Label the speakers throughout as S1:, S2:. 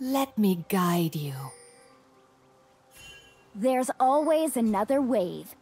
S1: Let me guide you.
S2: There's always another wave.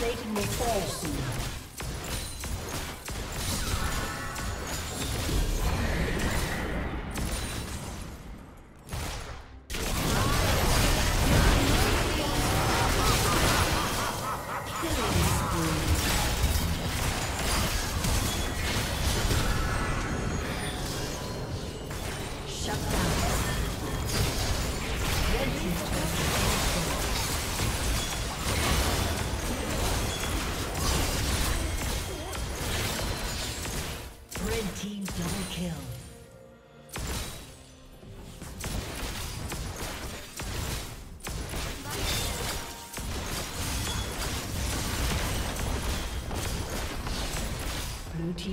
S3: Plating will fall soon. team's turret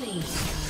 S3: Killing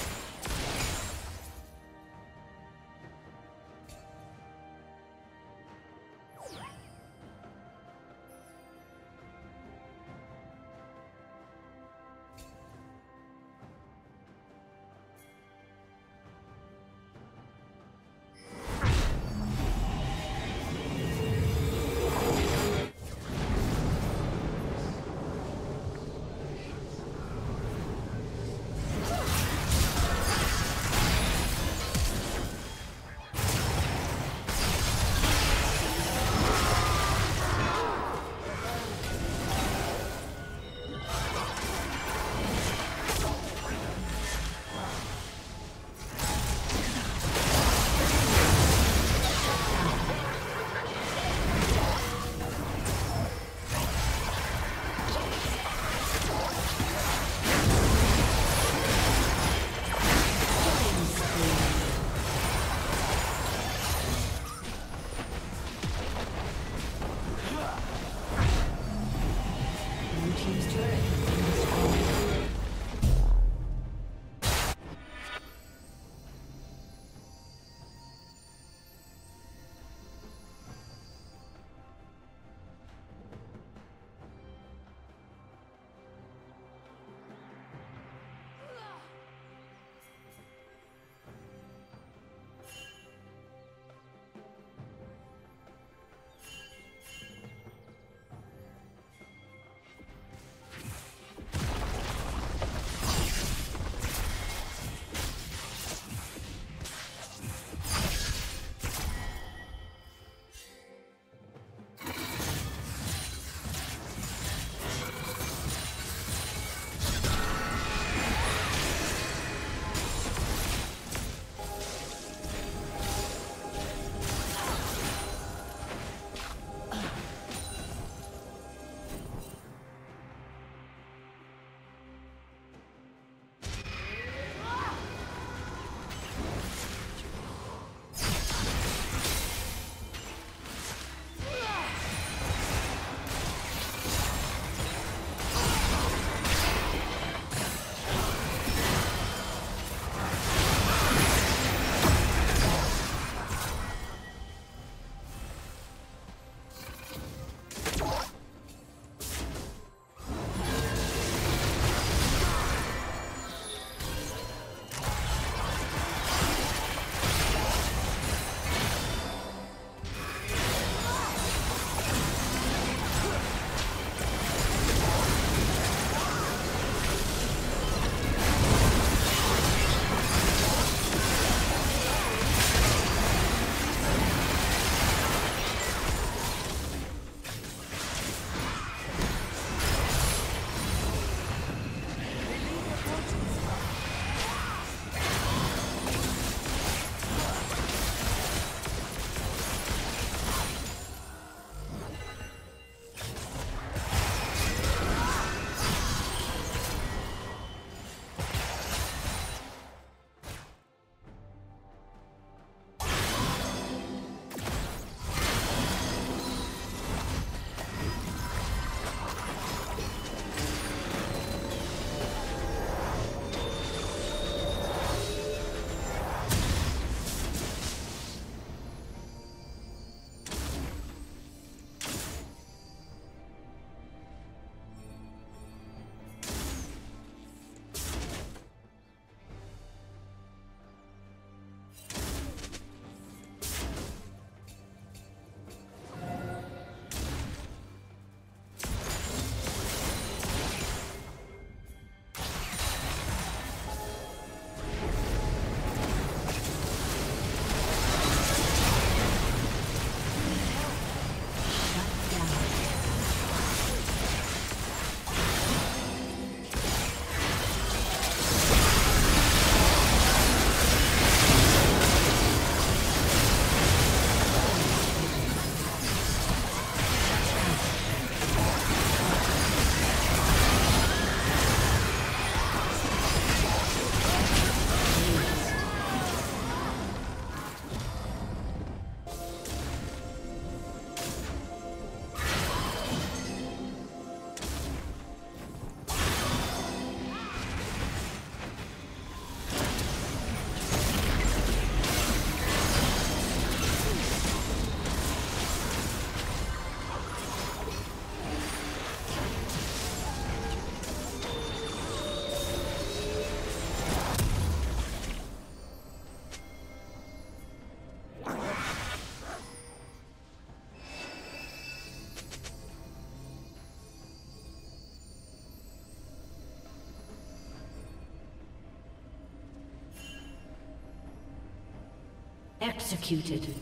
S3: Executed.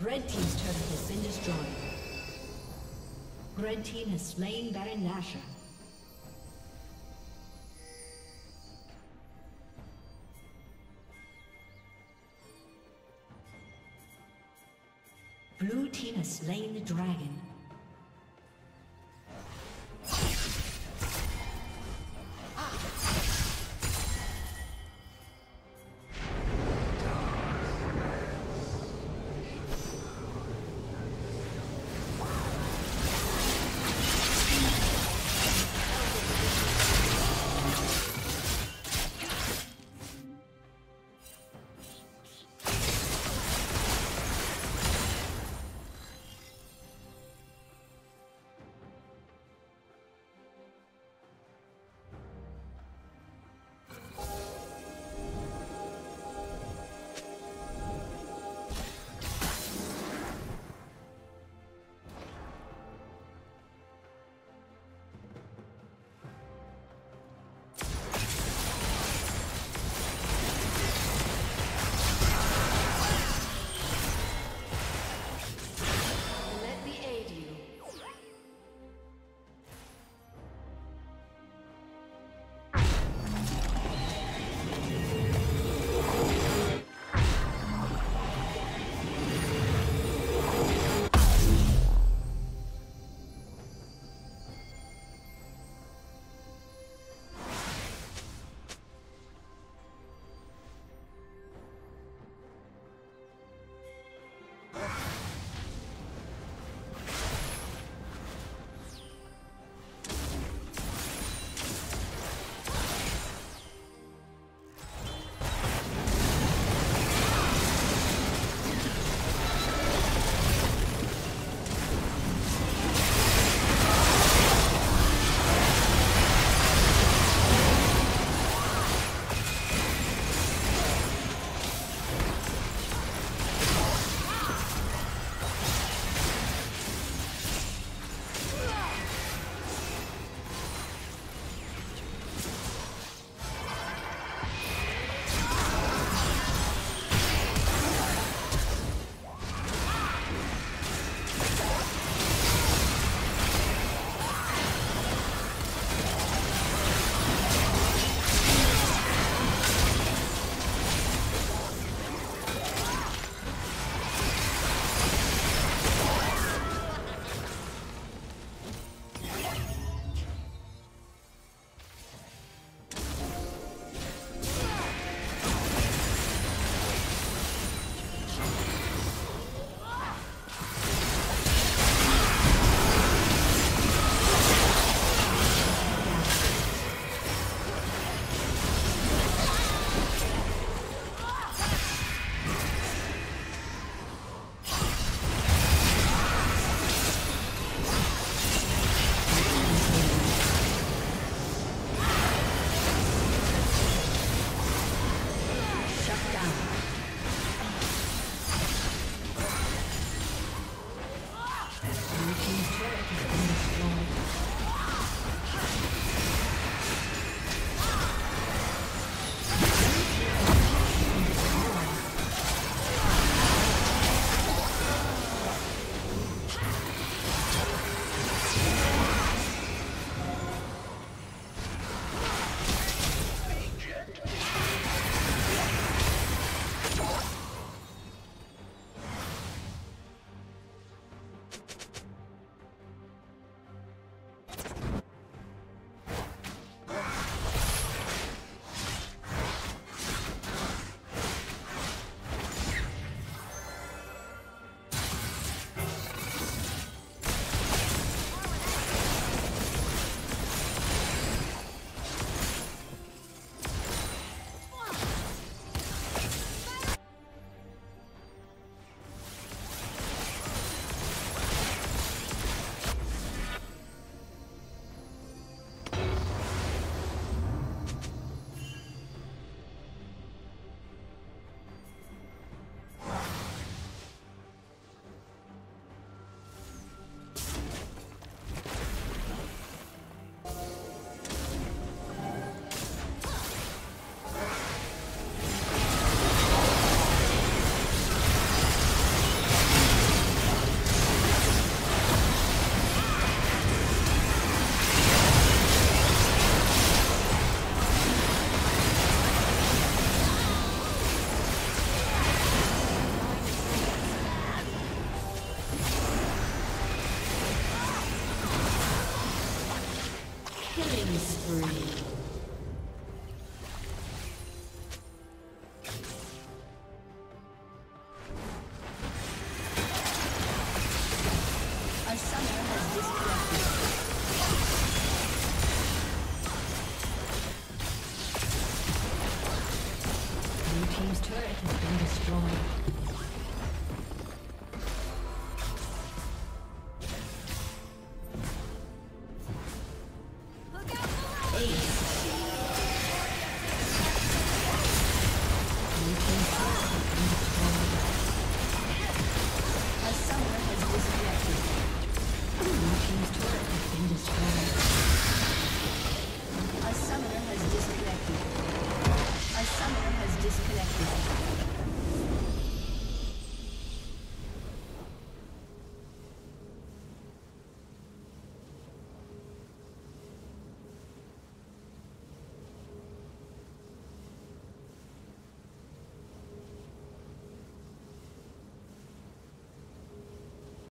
S3: Red Team's turret has been destroyed. Red Team has slain Baron Nashor. Blue Team has slain the dragon.